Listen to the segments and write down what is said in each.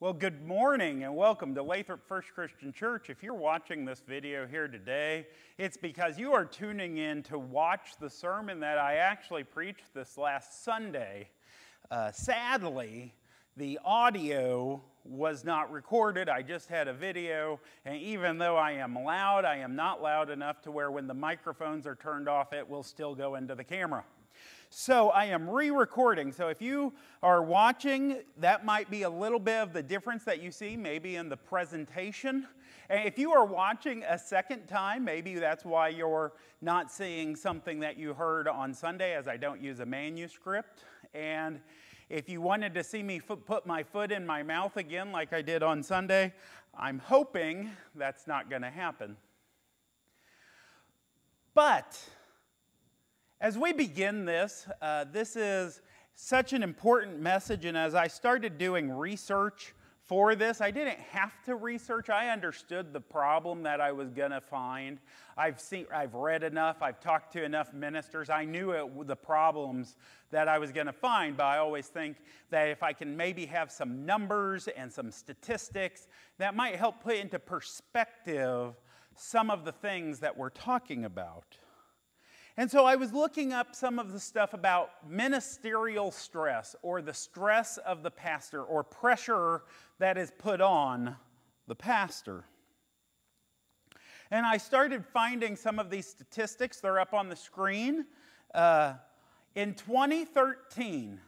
Well, good morning and welcome to Lathrop First Christian Church. If you're watching this video here today, it's because you are tuning in to watch the sermon that I actually preached this last Sunday. Uh, sadly, the audio was not recorded. I just had a video, and even though I am loud, I am not loud enough to where when the microphones are turned off, it will still go into the camera. So I am re recording. So if you are watching, that might be a little bit of the difference that you see maybe in the presentation. And if you are watching a second time, maybe that's why you're not seeing something that you heard on Sunday, as I don't use a manuscript. And if you wanted to see me put my foot in my mouth again, like I did on Sunday, I'm hoping that's not going to happen. But as we begin this, uh, this is such an important message, and as I started doing research for this, I didn't have to research. I understood the problem that I was going to find. I've seen, I've read enough. I've talked to enough ministers. I knew it, the problems that I was going to find. But I always think that if I can maybe have some numbers and some statistics, that might help put into perspective some of the things that we're talking about. And so I was looking up some of the stuff about ministerial stress or the stress of the pastor or pressure that is put on the pastor. And I started finding some of these statistics. They're up on the screen. Uh, in 2013,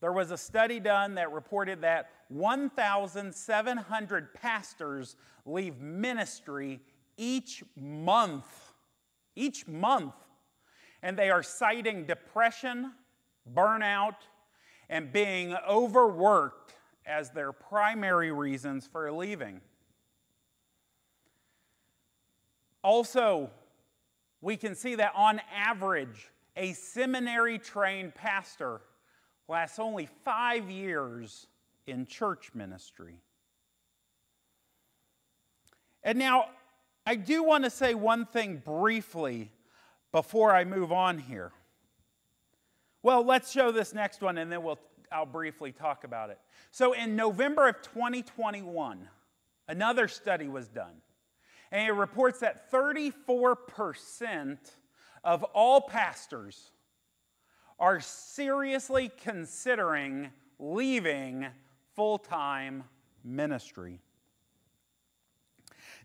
there was a study done that reported that 1,700 pastors leave ministry each month. Each month and they are citing depression, burnout, and being overworked as their primary reasons for leaving. Also, we can see that on average, a seminary trained pastor lasts only five years in church ministry. And now, I do want to say one thing briefly before I move on here? Well, let's show this next one and then we'll, I'll briefly talk about it. So, in November of 2021, another study was done, and it reports that 34% of all pastors are seriously considering leaving full time ministry.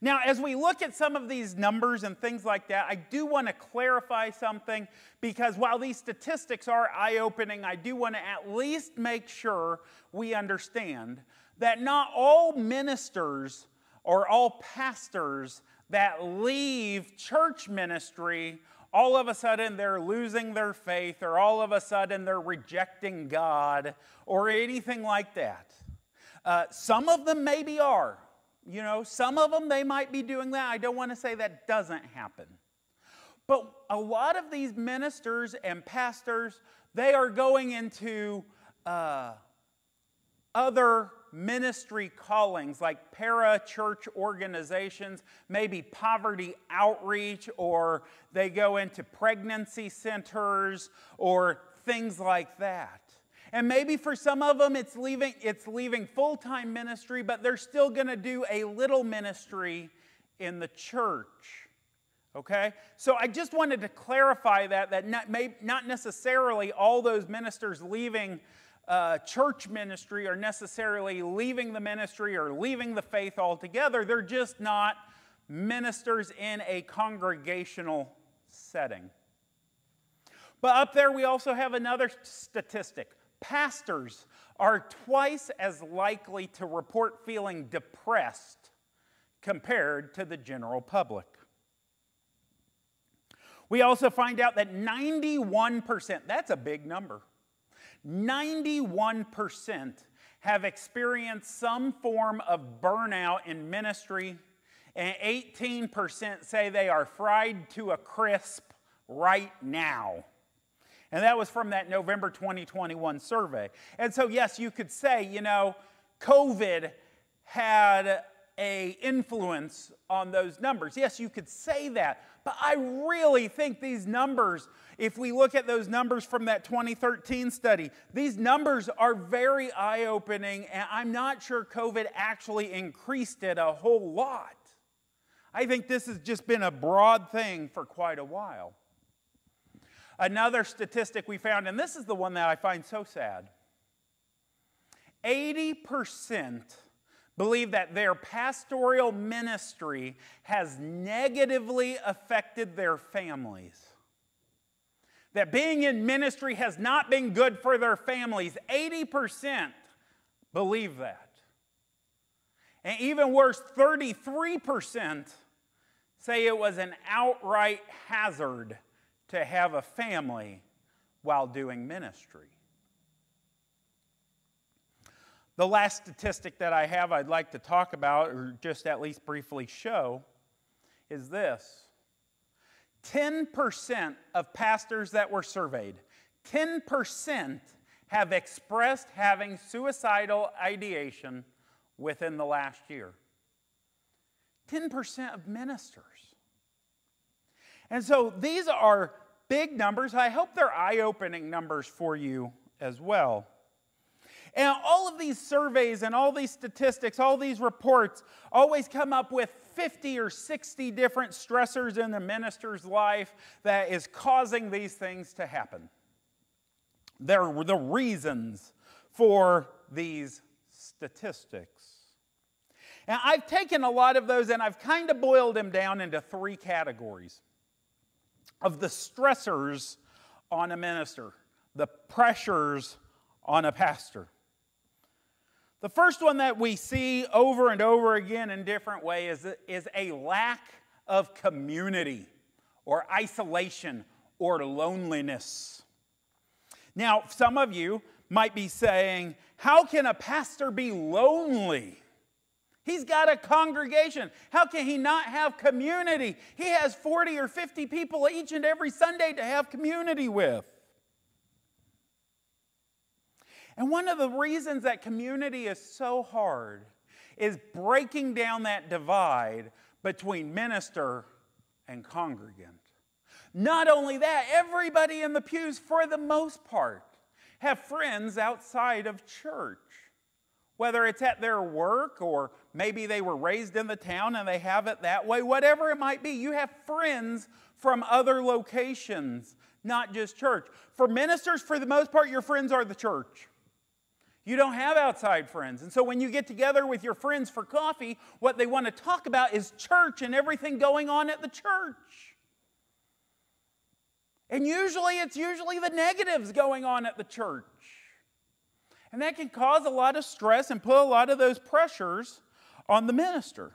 Now, as we look at some of these numbers and things like that, I do want to clarify something because while these statistics are eye opening, I do want to at least make sure we understand that not all ministers or all pastors that leave church ministry all of a sudden they're losing their faith or all of a sudden they're rejecting God or anything like that. Uh, some of them maybe are. You know, some of them, they might be doing that. I don't want to say that doesn't happen. But a lot of these ministers and pastors, they are going into uh, other ministry callings like para church organizations, maybe poverty outreach, or they go into pregnancy centers or things like that. And maybe for some of them it's leaving, it's leaving full-time ministry, but they're still going to do a little ministry in the church. Okay? So I just wanted to clarify that, that not, may, not necessarily all those ministers leaving uh, church ministry are necessarily leaving the ministry or leaving the faith altogether. They're just not ministers in a congregational setting. But up there, we also have another statistic pastors are twice as likely to report feeling depressed compared to the general public. We also find out that 91%, that's a big number, 91% have experienced some form of burnout in ministry, and 18% say they are fried to a crisp right now. And that was from that November 2021 survey. And so, yes, you could say, you know, COVID had a influence on those numbers. Yes, you could say that, but I really think these numbers, if we look at those numbers from that 2013 study, these numbers are very eye opening, and I'm not sure COVID actually increased it a whole lot. I think this has just been a broad thing for quite a while. Another statistic we found, and this is the one that I find so sad 80% believe that their pastoral ministry has negatively affected their families. That being in ministry has not been good for their families. 80% believe that. And even worse, 33% say it was an outright hazard to have a family while doing ministry. The last statistic that I have I'd like to talk about, or just at least briefly show, is this 10% of pastors that were surveyed, 10% have expressed having suicidal ideation within the last year. 10% of ministers. And so these are big numbers. I hope they're eye opening numbers for you as well. And all of these surveys and all these statistics, all these reports always come up with 50 or 60 different stressors in the minister's life that is causing these things to happen. They're the reasons for these statistics. And I've taken a lot of those and I've kind of boiled them down into three categories of the stressors on a minister, the pressures on a pastor. The first one that we see over and over again in different ways is, is a lack of community or isolation or loneliness. Now, some of you might be saying, How can a pastor be lonely? He's got a congregation. How can he not have community? He has 40 or 50 people each and every Sunday to have community with. And one of the reasons that community is so hard is breaking down that divide between minister and congregant. Not only that, everybody in the pews, for the most part, have friends outside of church. Whether it's at their work or maybe they were raised in the town and they have it that way, whatever it might be, you have friends from other locations, not just church. For ministers, for the most part, your friends are the church. You don't have outside friends. And so when you get together with your friends for coffee, what they want to talk about is church and everything going on at the church. And usually it's usually the negatives going on at the church. And that can cause a lot of stress and put a lot of those pressures on the minister.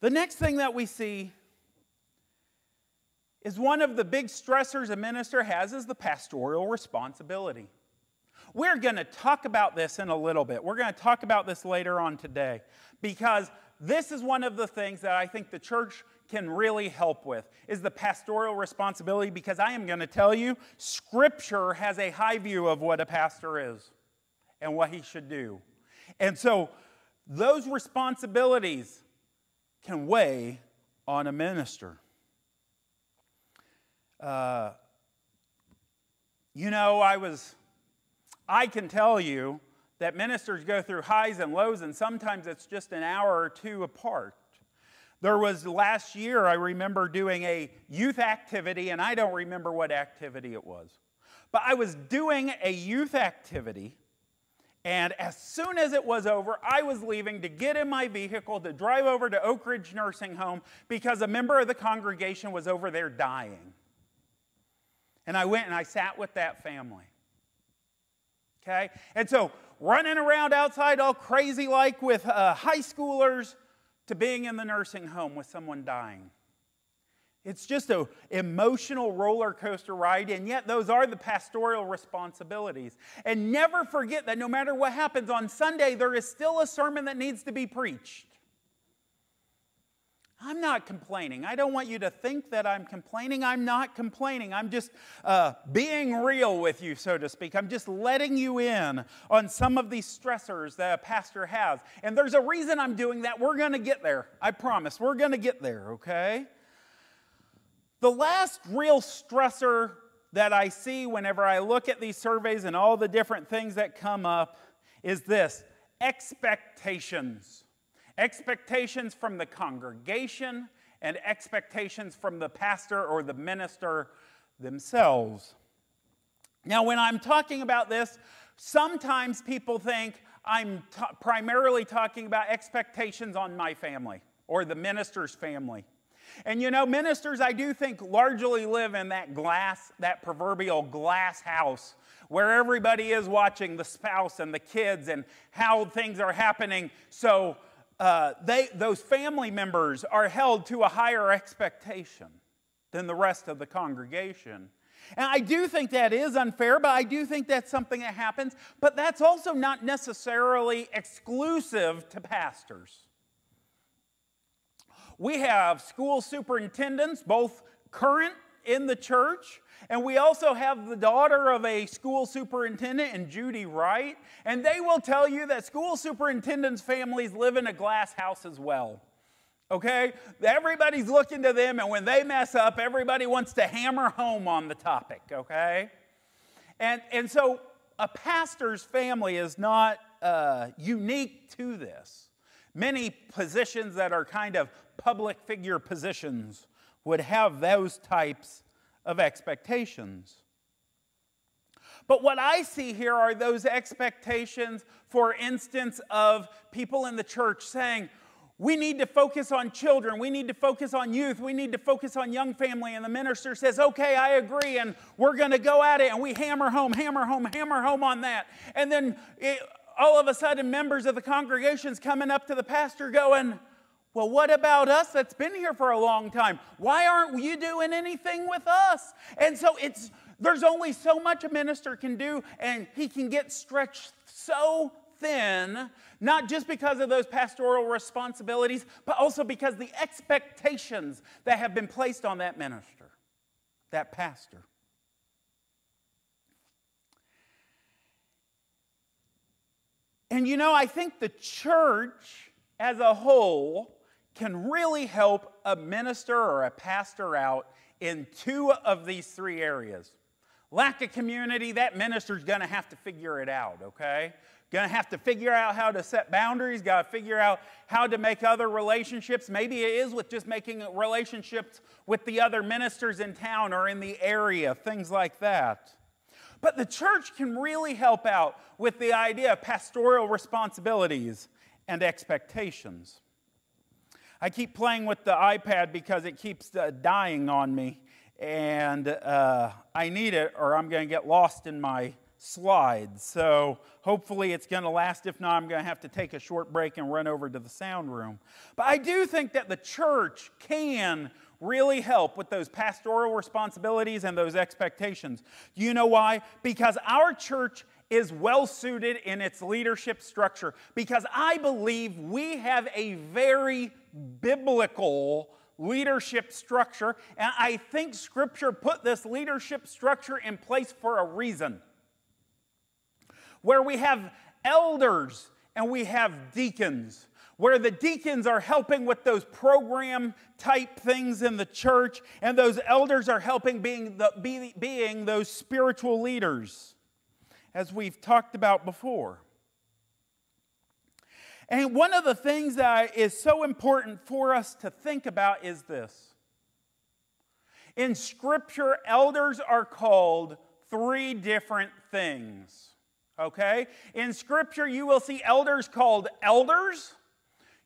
The next thing that we see is one of the big stressors a minister has is the pastoral responsibility. We're going to talk about this in a little bit. We're going to talk about this later on today because this is one of the things that I think the church can really help with is the pastoral responsibility because I am going to tell you scripture has a high view of what a pastor is and what he should do. And so those responsibilities can weigh on a minister. Uh, you know, I was, I can tell you that ministers go through highs and lows, and sometimes it's just an hour or two apart. There was last year, I remember doing a youth activity, and I don't remember what activity it was. But I was doing a youth activity, and as soon as it was over, I was leaving to get in my vehicle to drive over to Oak Ridge Nursing Home because a member of the congregation was over there dying. And I went and I sat with that family. Okay? And so, running around outside all crazy like with uh, high schoolers to being in the nursing home with someone dying. It's just an emotional roller coaster ride, and yet those are the pastoral responsibilities. And never forget that no matter what happens on Sunday, there is still a sermon that needs to be preached. I'm not complaining. I don't want you to think that I'm complaining. I'm not complaining. I'm just uh, being real with you, so to speak. I'm just letting you in on some of these stressors that a pastor has. And there's a reason I'm doing that. We're going to get there. I promise. We're going to get there, okay? The last real stressor that I see whenever I look at these surveys and all the different things that come up is this expectations. Expectations from the congregation and expectations from the pastor or the minister themselves. Now, when I'm talking about this, sometimes people think I'm t- primarily talking about expectations on my family or the minister's family. And you know, ministers, I do think largely live in that glass, that proverbial glass house where everybody is watching the spouse and the kids and how things are happening. So uh, they, those family members are held to a higher expectation than the rest of the congregation. And I do think that is unfair, but I do think that's something that happens. But that's also not necessarily exclusive to pastors. We have school superintendents, both current in the church, and we also have the daughter of a school superintendent, and Judy Wright, and they will tell you that school superintendents' families live in a glass house as well. Okay? Everybody's looking to them, and when they mess up, everybody wants to hammer home on the topic, okay? And, and so a pastor's family is not uh, unique to this. Many positions that are kind of public figure positions would have those types of expectations. But what I see here are those expectations, for instance, of people in the church saying, we need to focus on children. We need to focus on youth. We need to focus on young family. And the minister says, okay, I agree. And we're going to go at it. And we hammer home, hammer home, hammer home on that. And then it, all of a sudden, members of the congregation's coming up to the pastor going, well, what about us that's been here for a long time? Why aren't you doing anything with us? And so it's there's only so much a minister can do, and he can get stretched so thin, not just because of those pastoral responsibilities, but also because the expectations that have been placed on that minister, that pastor. And you know, I think the church as a whole can really help a minister or a pastor out in two of these three areas. Lack of community, that minister's gonna have to figure it out, okay? Gonna have to figure out how to set boundaries, gotta figure out how to make other relationships. Maybe it is with just making relationships with the other ministers in town or in the area, things like that. But the church can really help out with the idea of pastoral responsibilities and expectations. I keep playing with the iPad because it keeps uh, dying on me, and uh, I need it or I'm going to get lost in my slides. So hopefully it's going to last. If not, I'm going to have to take a short break and run over to the sound room. But I do think that the church can really help with those pastoral responsibilities and those expectations. You know why? Because our church is well suited in its leadership structure. Because I believe we have a very biblical leadership structure, and I think Scripture put this leadership structure in place for a reason. Where we have elders and we have deacons where the deacons are helping with those program type things in the church, and those elders are helping being, the, be, being those spiritual leaders, as we've talked about before. And one of the things that is so important for us to think about is this. In Scripture, elders are called three different things. Okay? In Scripture, you will see elders called elders,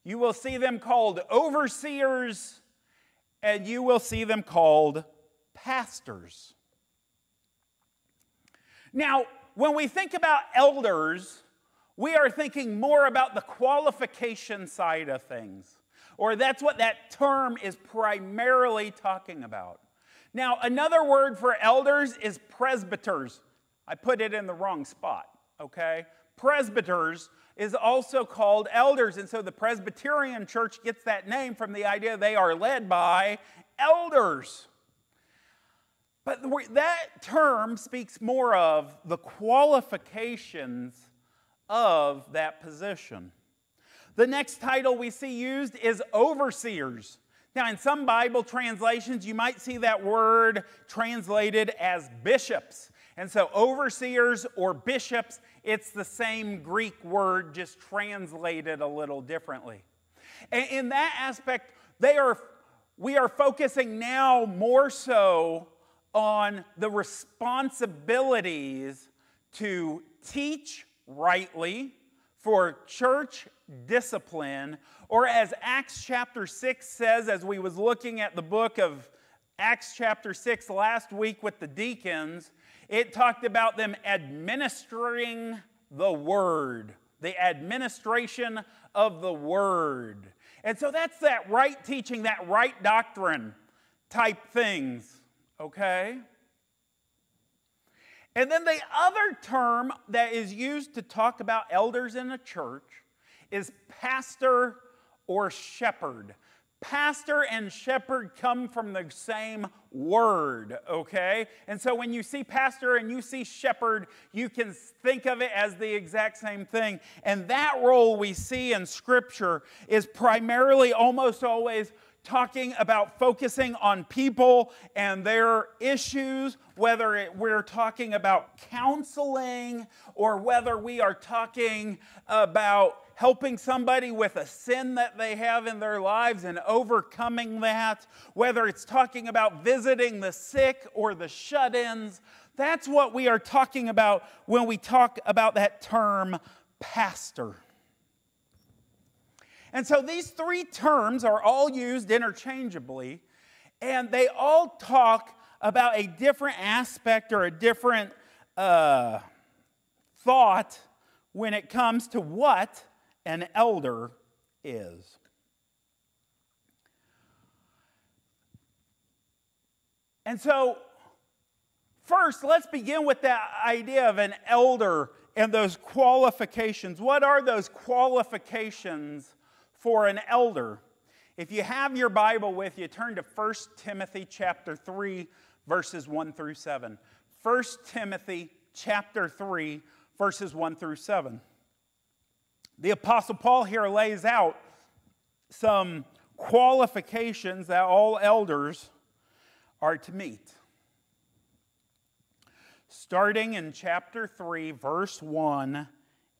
you will see them called overseers, and you will see them called pastors. Now, when we think about elders, we are thinking more about the qualification side of things, or that's what that term is primarily talking about. Now, another word for elders is presbyters. I put it in the wrong spot, okay? presbyters is also called elders. And so the Presbyterian church gets that name from the idea they are led by elders. But that term speaks more of the qualifications of that position. The next title we see used is overseers. Now, in some Bible translations, you might see that word translated as bishops. And so, overseers or bishops, it's the same Greek word, just translated a little differently. And in that aspect, they are, we are focusing now more so on the responsibilities to teach rightly, for church discipline, or as Acts chapter 6 says, as we was looking at the book of Acts chapter 6 last week with the deacons, it talked about them administering the word, the administration of the word. And so that's that right teaching, that right doctrine type things, okay? And then the other term that is used to talk about elders in a church is pastor or shepherd. Pastor and shepherd come from the same word, okay? And so when you see pastor and you see shepherd, you can think of it as the exact same thing. And that role we see in Scripture is primarily almost always talking about focusing on people and their issues, whether it, we're talking about counseling or whether we are talking about helping somebody with a sin that they have in their lives and overcoming that, whether it's talking about visiting the sick or the shut ins. That's what we are talking about when we talk about that term pastor. And so these three terms are all used interchangeably, and they all talk about a different aspect or a different uh, thought when it comes to what an elder is. And so, first, let's begin with that idea of an elder and those qualifications. What are those qualifications for an elder. If you have your Bible with you, turn to 1 Timothy chapter 3 verses 1 through 7. 1 Timothy chapter 3 verses 1 through 7. The apostle Paul here lays out some qualifications that all elders are to meet. Starting in chapter 3 verse 1,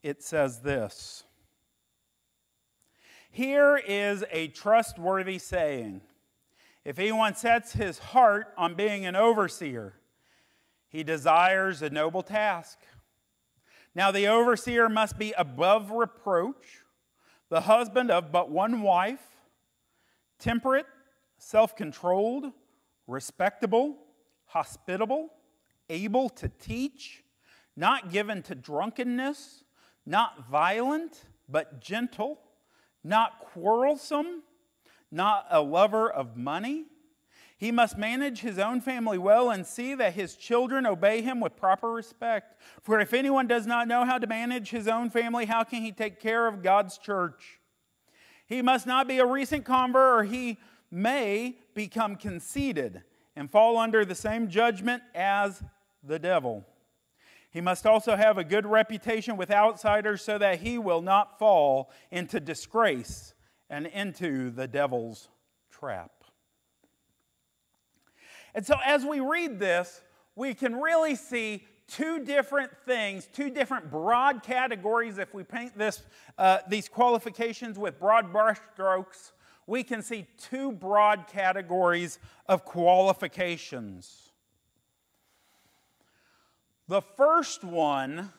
it says this: here is a trustworthy saying If anyone sets his heart on being an overseer, he desires a noble task. Now, the overseer must be above reproach, the husband of but one wife, temperate, self controlled, respectable, hospitable, able to teach, not given to drunkenness, not violent, but gentle not quarrelsome, not a lover of money. He must manage his own family well and see that his children obey him with proper respect. For if anyone does not know how to manage his own family, how can he take care of God's church? He must not be a recent convert, or he may become conceited and fall under the same judgment as the devil. He must also have a good reputation with outsiders so that he will not fall into disgrace and into the devil's trap. And so, as we read this, we can really see two different things, two different broad categories. If we paint this, uh, these qualifications with broad brushstrokes, we can see two broad categories of qualifications. The first one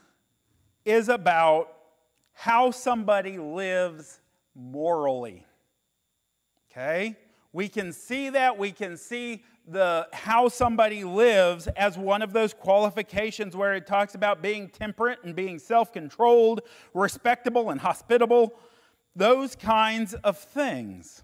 is about how somebody lives morally. Okay? We can see that. We can see the how somebody lives as one of those qualifications where it talks about being temperate and being self-controlled, respectable and hospitable, those kinds of things.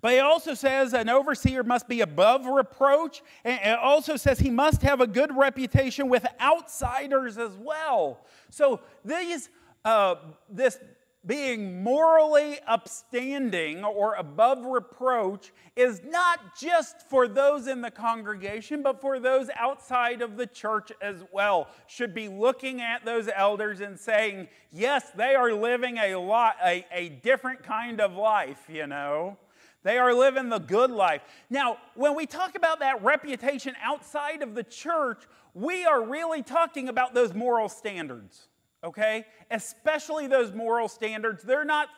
But it also says an overseer must be above reproach. And it also says he must have a good reputation with outsiders as well. So these, uh, this being morally upstanding or above reproach is not just for those in the congregation, but for those outside of the church as well. Should be looking at those elders and saying, yes, they are living a, lot, a, a different kind of life, you know. They are living the good life. Now, when we talk about that reputation outside of the church, we are really talking about those moral standards okay? Especially those moral standards. They're not,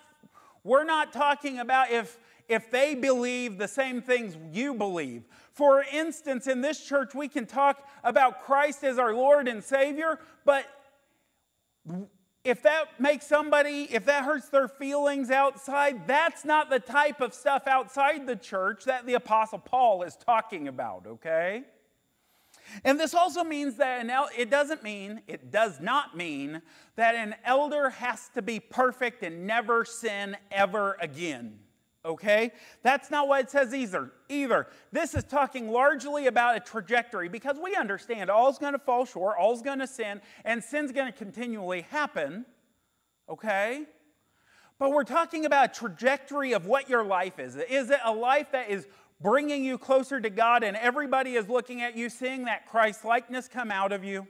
we're not talking about if, if they believe the same things you believe. For instance, in this church, we can talk about Christ as our Lord and Savior, but if that makes somebody, if that hurts their feelings outside, that's not the type of stuff outside the church that the Apostle Paul is talking about, okay? And this also means that an el- it doesn't mean, it does not mean that an elder has to be perfect and never sin ever again. Okay? That's not what it says either. Either. This is talking largely about a trajectory because we understand all's going to fall short, all's going to sin, and sin's going to continually happen. Okay? But we're talking about a trajectory of what your life is. Is it a life that is bringing you closer to God and everybody is looking at you, seeing that Christ likeness come out of you?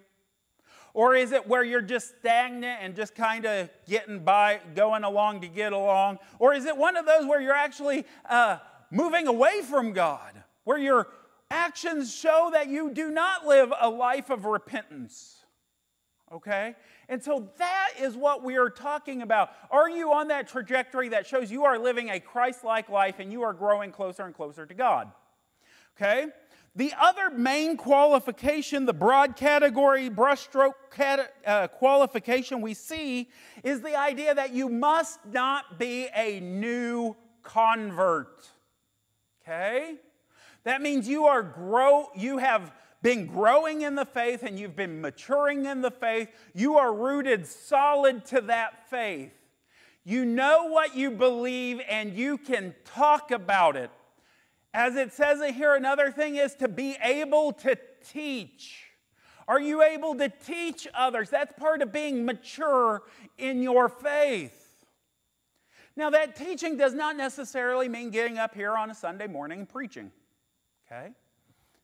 Or is it where you're just stagnant and just kind of getting by, going along to get along? Or is it one of those where you're actually uh, moving away from God, where your actions show that you do not live a life of repentance? Okay? And so that is what we are talking about. Are you on that trajectory that shows you are living a Christ like life and you are growing closer and closer to God? Okay? The other main qualification, the broad category, brushstroke cat, uh, qualification we see is the idea that you must not be a new convert. Okay? That means you are grow you have been growing in the faith and you've been maturing in the faith, you are rooted solid to that faith. You know what you believe and you can talk about it. As it says it here, another thing is to be able to teach. Are you able to teach others? That's part of being mature in your faith. Now, that teaching does not necessarily mean getting up here on a Sunday morning and preaching, okay?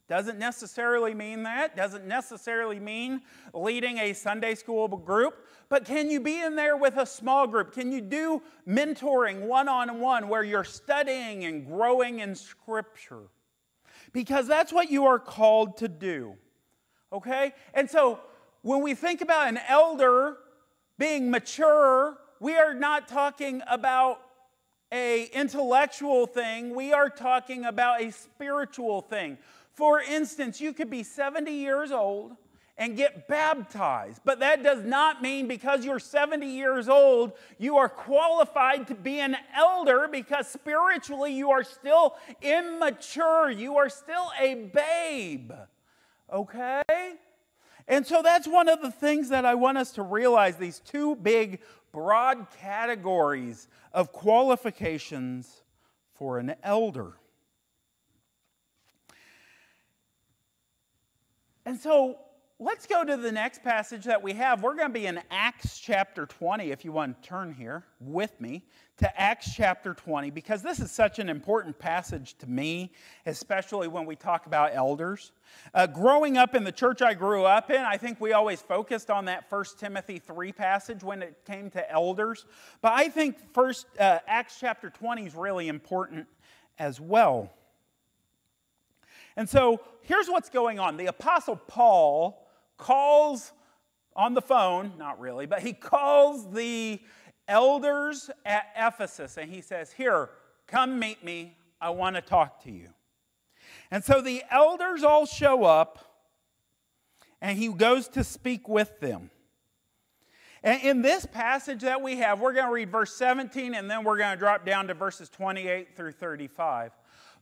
Doesn't necessarily mean that, doesn't necessarily mean leading a Sunday school group, but can you be in there with a small group? Can you do mentoring one on one where you're studying and growing in Scripture? Because that's what you are called to do. Okay? And so when we think about an elder being mature, we are not talking about a intellectual thing, we are talking about a spiritual thing. For instance, you could be 70 years old and get baptized, but that does not mean because you're 70 years old, you are qualified to be an elder because spiritually you are still immature. You are still a babe. Okay? And so that's one of the things that I want us to realize these two big, broad categories of qualifications for an elder. And so let's go to the next passage that we have. We're going to be in Acts chapter 20, if you want to turn here with me to Acts chapter 20, because this is such an important passage to me, especially when we talk about elders. Uh, growing up in the church I grew up in, I think we always focused on that 1 Timothy 3 passage when it came to elders. But I think first, uh, Acts chapter 20 is really important as well. And so here's what's going on the Apostle Paul calls on the phone, not really, but he calls the elders at Ephesus and he says, Here, come meet me. I want to talk to you. And so the elders all show up and he goes to speak with them. And in this passage that we have, we're going to read verse 17 and then we're going to drop down to verses 28 through 35.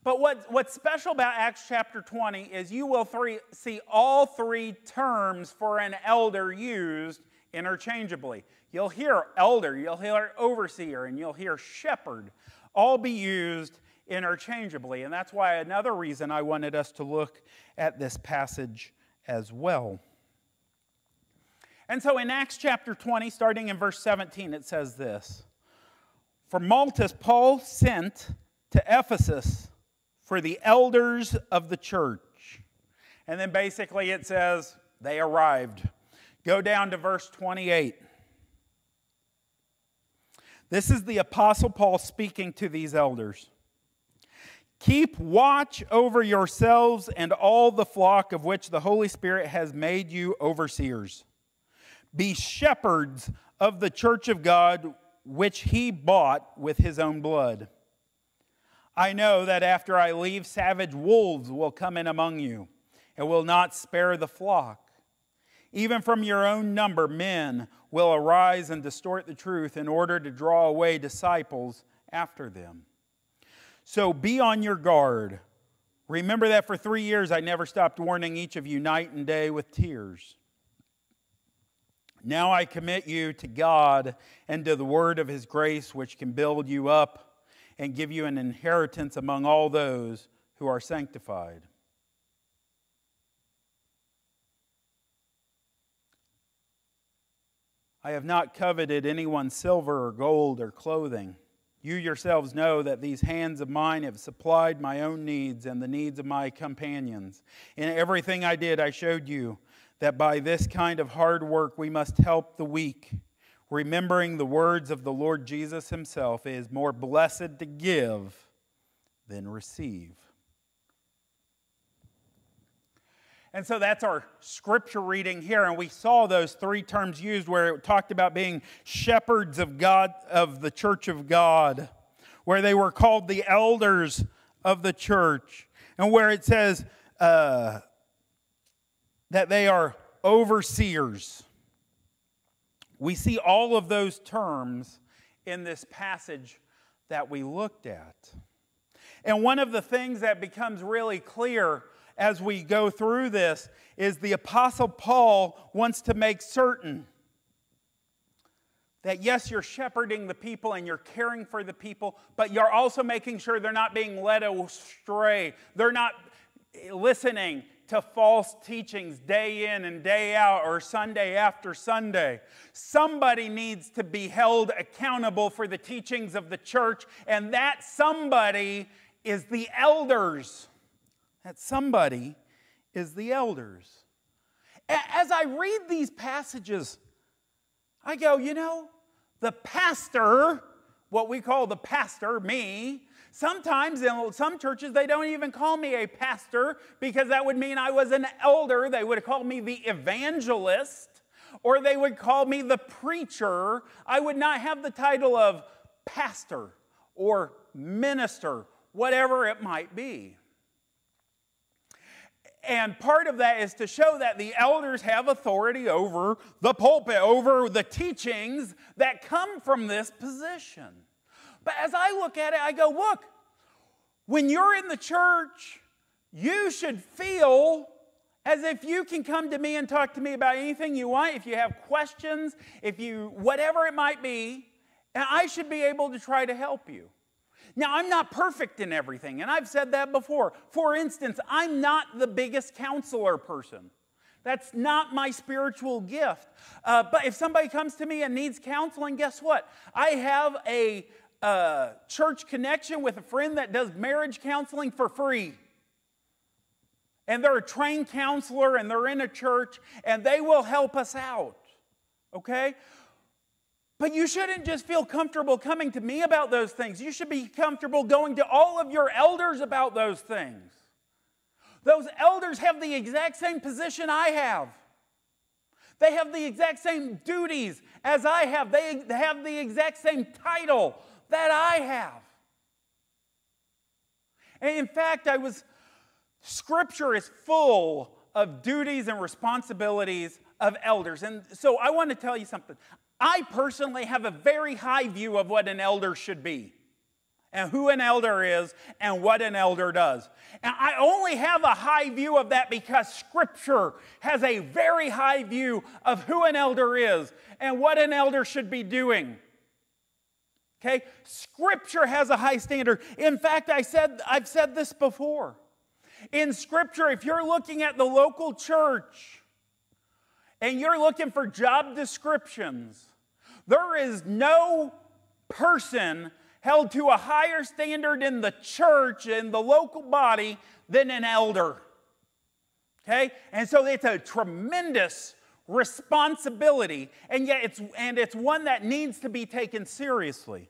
But what, what's special about Acts chapter 20 is you will three, see all three terms for an elder used interchangeably. You'll hear elder, you'll hear overseer, and you'll hear shepherd all be used interchangeably. And that's why another reason I wanted us to look at this passage as well. And so in Acts chapter 20, starting in verse 17, it says this For Miletus, Paul sent to Ephesus for the elders of the church. And then basically it says, they arrived. Go down to verse 28. This is the Apostle Paul speaking to these elders. Keep watch over yourselves and all the flock of which the Holy Spirit has made you overseers. Be shepherds of the church of God, which he bought with his own blood. I know that after I leave, savage wolves will come in among you and will not spare the flock. Even from your own number, men will arise and distort the truth in order to draw away disciples after them. So be on your guard. Remember that for three years I never stopped warning each of you night and day with tears. Now I commit you to God and to the word of his grace, which can build you up and give you an inheritance among all those who are sanctified. I have not coveted anyone's silver or gold or clothing. You yourselves know that these hands of mine have supplied my own needs and the needs of my companions. In everything I did, I showed you that by this kind of hard work we must help the weak, remembering the words of the Lord Jesus himself it is more blessed to give than receive. And so that's our scripture reading here. And we saw those three terms used where it talked about being shepherds of God, of the church of God, where they were called the elders of the church, and where it says uh, that they are overseers. We see all of those terms in this passage that we looked at. And one of the things that becomes really clear as we go through this is the Apostle Paul wants to make certain that yes, you're shepherding the people and you're caring for the people, but you're also making sure they're not being led astray. They're not listening to false teachings day in and day out or Sunday after Sunday. Somebody needs to be held accountable for the teachings of the church, and that somebody is the elders. That somebody is the elders. As I read these passages, I go, you know, the pastor, what we call the pastor, me, sometimes in some churches they don't even call me a pastor because that would mean I was an elder. They would call me the evangelist or they would call me the preacher. I would not have the title of pastor or minister, whatever it might be. And part of that is to show that the elders have authority over the pulpit, over the teachings that come from this position. But as I look at it, I go, look, when you're in the church, you should feel as if you can come to me and talk to me about anything you want, if you have questions, if you, whatever it might be, and I should be able to try to help you. Now, I'm not perfect in everything, and I've said that before. For instance, I'm not the biggest counselor person. That's not my spiritual gift. Uh, but if somebody comes to me and needs counseling, guess what? I have a uh, church connection with a friend that does marriage counseling for free. And they're a trained counselor and they're in a church and they will help us out. Okay? But you shouldn't just feel comfortable coming to me about those things. You should be comfortable going to all of your elders about those things. Those elders have the exact same position I have. They have the exact same duties as I have. They have the exact same title that I have. And in fact, I was, Scripture is full of duties and responsibilities of elders. And so I want to tell you something. I personally have a very high view of what an elder should be and who an elder is and what an elder does. And I only have a high view of that because Scripture has a very high view of who an elder is and what an elder should be doing. Okay? Scripture has a high standard. In fact, I said I've said this before. In scripture, if you're looking at the local church and you're looking for job descriptions, there is no person held to a higher standard in the church, in the local body, than an elder. Okay? And so it's a tremendous responsibility, and yet it's and it's one that needs to be taken seriously.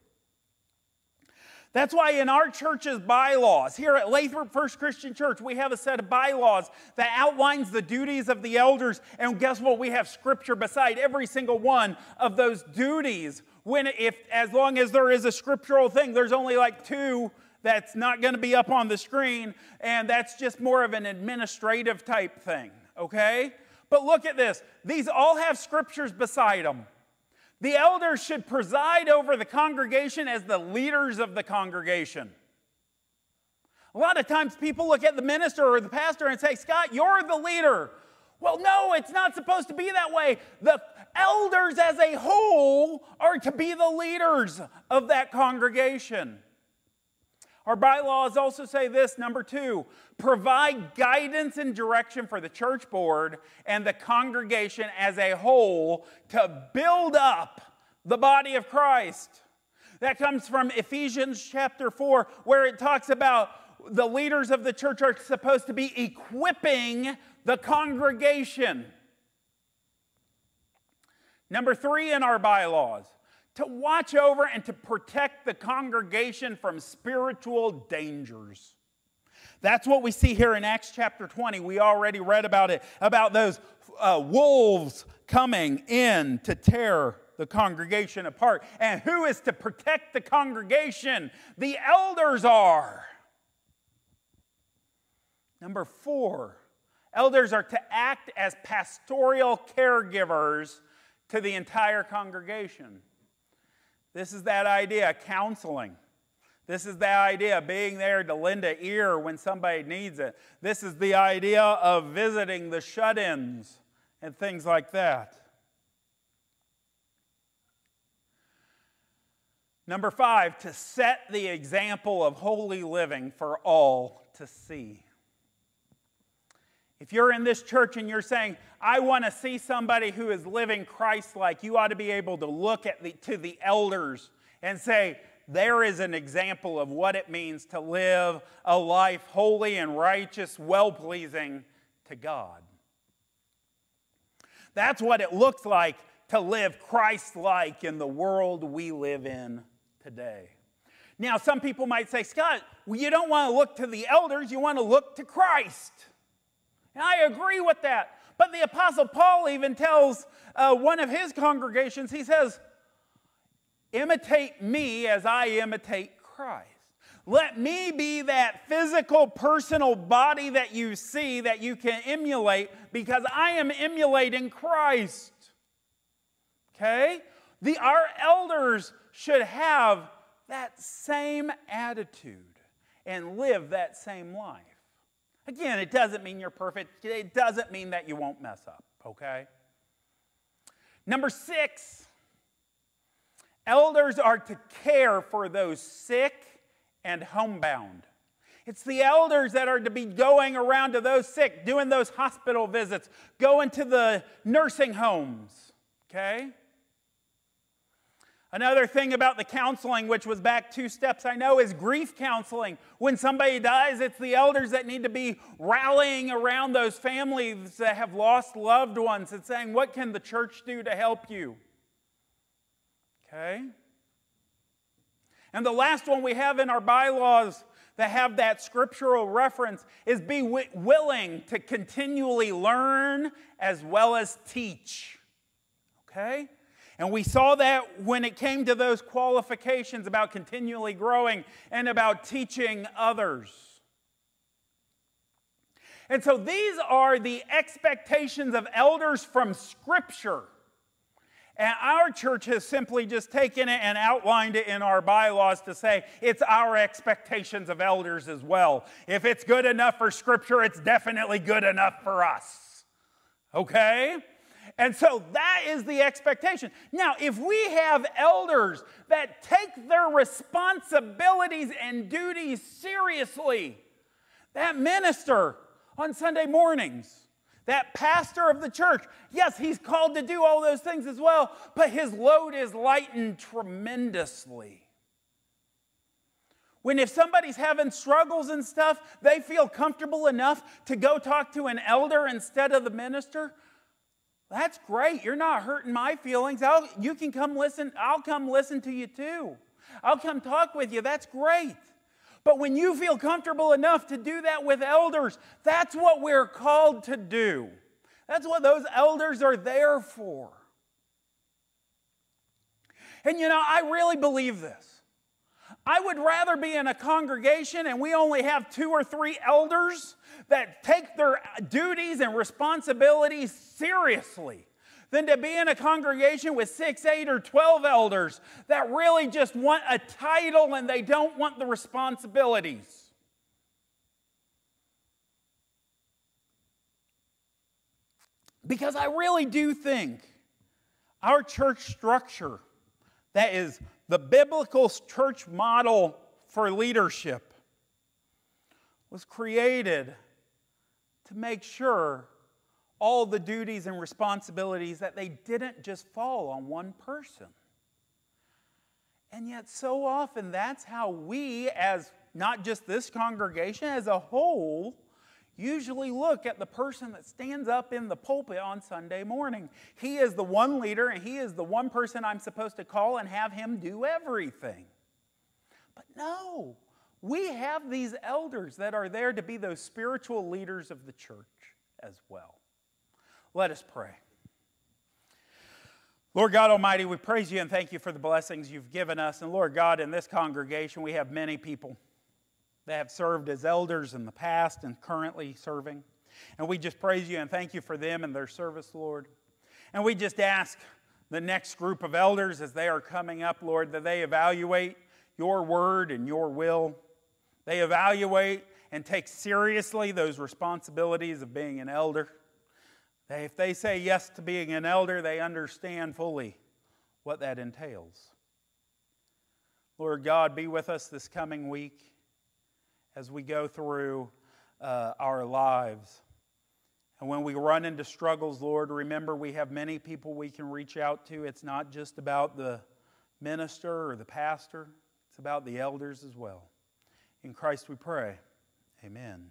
That's why in our church's bylaws, here at Lathrop First Christian Church, we have a set of bylaws that outlines the duties of the elders. And guess what? We have scripture beside every single one of those duties. When if as long as there is a scriptural thing, there's only like two that's not going to be up on the screen, and that's just more of an administrative type thing, okay? But look at this. These all have scriptures beside them. The elders should preside over the congregation as the leaders of the congregation. A lot of times people look at the minister or the pastor and say, Scott, you're the leader. Well, no, it's not supposed to be that way. The elders as a whole are to be the leaders of that congregation. Our bylaws also say this number two, provide guidance and direction for the church board and the congregation as a whole to build up the body of Christ. That comes from Ephesians chapter 4, where it talks about the leaders of the church are supposed to be equipping the congregation. Number three in our bylaws to watch over and to protect the congregation from spiritual dangers. That's what we see here in Acts chapter 20. We already read about it, about those uh, wolves coming in to tear the congregation apart. And who is to protect the congregation? The elders are. Number four, elders are to act as pastoral caregivers to the entire congregation. This is that idea, counseling. This is the idea of being there to lend an ear when somebody needs it. This is the idea of visiting the shut ins and things like that. Number five, to set the example of holy living for all to see. If you're in this church and you're saying, I want to see somebody who is living Christ like, you ought to be able to look at the, to the elders and say, there is an example of what it means to live a life holy and righteous, well pleasing to God. That's what it looks like to live Christ like in the world we live in today. Now, some people might say, Scott, well, you don't want to look to the elders, you want to look to Christ. And I agree with that. But the Apostle Paul even tells uh, one of his congregations, he says, Imitate me as I imitate Christ. Let me be that physical, personal body that you see that you can emulate because I am emulating Christ. Okay? The, our elders should have that same attitude and live that same life. Again, it doesn't mean you're perfect. It doesn't mean that you won't mess up, okay? Number six, elders are to care for those sick and homebound. It's the elders that are to be going around to those sick, doing those hospital visits, going to the nursing homes, okay? Another thing about the counseling, which was back two steps, I know, is grief counseling. When somebody dies, it's the elders that need to be rallying around those families that have lost loved ones and saying, What can the church do to help you? Okay? And the last one we have in our bylaws that have that scriptural reference is be w- willing to continually learn as well as teach. Okay? And we saw that when it came to those qualifications about continually growing and about teaching others. And so these are the expectations of elders from Scripture. And our church has simply just taken it and outlined it in our bylaws to say it's our expectations of elders as well. If it's good enough for Scripture, it's definitely good enough for us. Okay? And so that is the expectation. Now, if we have elders that take their responsibilities and duties seriously, that minister on Sunday mornings, that pastor of the church, yes, he's called to do all those things as well, but his load is lightened tremendously. When if somebody's having struggles and stuff, they feel comfortable enough to go talk to an elder instead of the minister. That's great. You're not hurting my feelings. I'll, you can come listen. I'll come listen to you too. I'll come talk with you. That's great. But when you feel comfortable enough to do that with elders, that's what we're called to do. That's what those elders are there for. And you know, I really believe this. I would rather be in a congregation and we only have two or three elders that take their duties and responsibilities seriously than to be in a congregation with six, eight, or 12 elders that really just want a title and they don't want the responsibilities. Because I really do think our church structure that is the biblical church model for leadership was created to make sure all the duties and responsibilities that they didn't just fall on one person. And yet, so often, that's how we, as not just this congregation, as a whole, usually look at the person that stands up in the pulpit on Sunday morning. He is the one leader, and he is the one person I'm supposed to call and have him do everything. But no, we have these elders that are there to be those spiritual leaders of the church as well. Let us pray. Lord God Almighty, we praise you and thank you for the blessings you've given us. And Lord God, in this congregation, we have many people that have served as elders in the past and currently serving. And we just praise you and thank you for them and their service, Lord. And we just ask the next group of elders as they are coming up, Lord, that they evaluate your word and your will. They evaluate and take seriously those responsibilities of being an elder. They, if they say yes to being an elder, they understand fully what that entails. Lord God, be with us this coming week as we go through uh, our lives. And when we run into struggles, Lord, remember we have many people we can reach out to. It's not just about the minister or the pastor, it's about the elders as well. In Christ we pray. Amen.